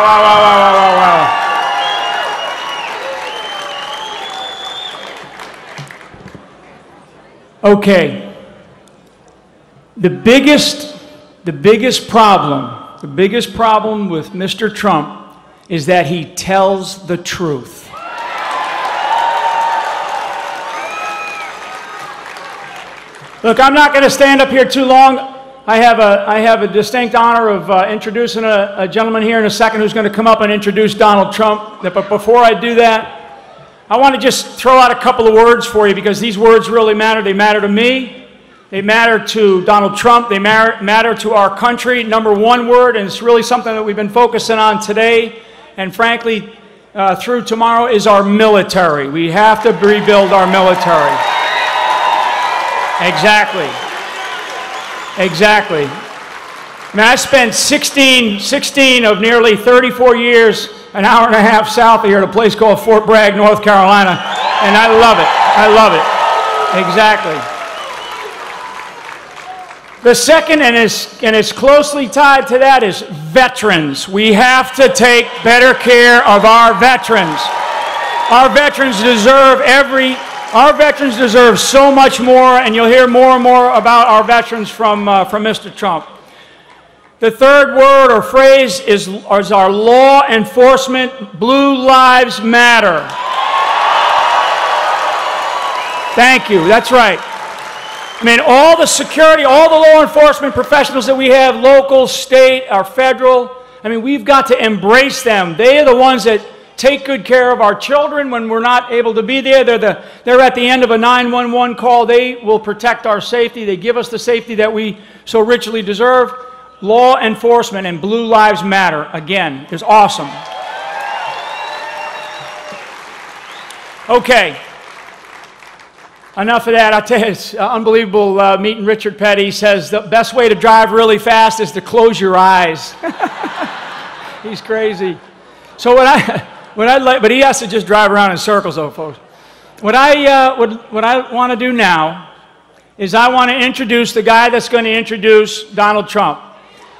wow, wow, wow, wow, wow, wow. Okay. The biggest the biggest problem, the biggest problem with Mr. Trump is that he tells the truth. Look, I'm not going to stand up here too long. I have a, I have a distinct honor of uh, introducing a, a gentleman here in a second who's going to come up and introduce Donald Trump. But before I do that, I want to just throw out a couple of words for you because these words really matter. They matter to me. They matter to Donald Trump. They matter, matter to our country. Number one word, and it's really something that we've been focusing on today and frankly uh, through tomorrow, is our military. We have to rebuild our military. Exactly. Exactly. I mean, I spent 16, 16 of nearly 34 years an hour and a half south of here at a place called Fort Bragg, North Carolina. And I love it. I love it. Exactly. The second, and is, and is closely tied to that, is veterans. We have to take better care of our veterans. Our veterans deserve every, our veterans deserve so much more, and you'll hear more and more about our veterans from, uh, from Mr. Trump. The third word or phrase is, is our law enforcement. Blue Lives Matter. Thank you. That's right. I mean, all the security, all the law enforcement professionals that we have, local, state, our federal, I mean, we've got to embrace them. They are the ones that take good care of our children when we're not able to be there. They're, the, they're at the end of a 911 call. They will protect our safety. They give us the safety that we so richly deserve law enforcement and Blue Lives Matter, again, is awesome. Okay. Enough of that. I tell you, it's unbelievable uh, meeting Richard Petty. Says the best way to drive really fast is to close your eyes. He's crazy. So what I, what I like, but he has to just drive around in circles, though, folks. What I, uh, what, what I want to do now is I want to introduce the guy that's going to introduce Donald Trump.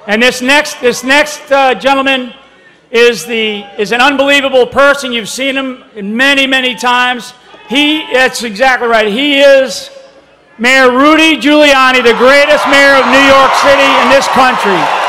And this next, this next uh, gentleman is, the, is an unbelievable person. You've seen him many, many times. He, that's exactly right. He is Mayor Rudy Giuliani, the greatest mayor of New York City in this country.